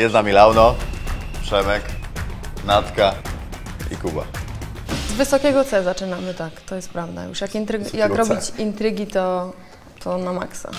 Jest z nami Launo, Przemek, Natka i Kuba. Z wysokiego C zaczynamy, tak, to jest prawda. Już jak, intryg, jak robić intrygi, to, to na maksa.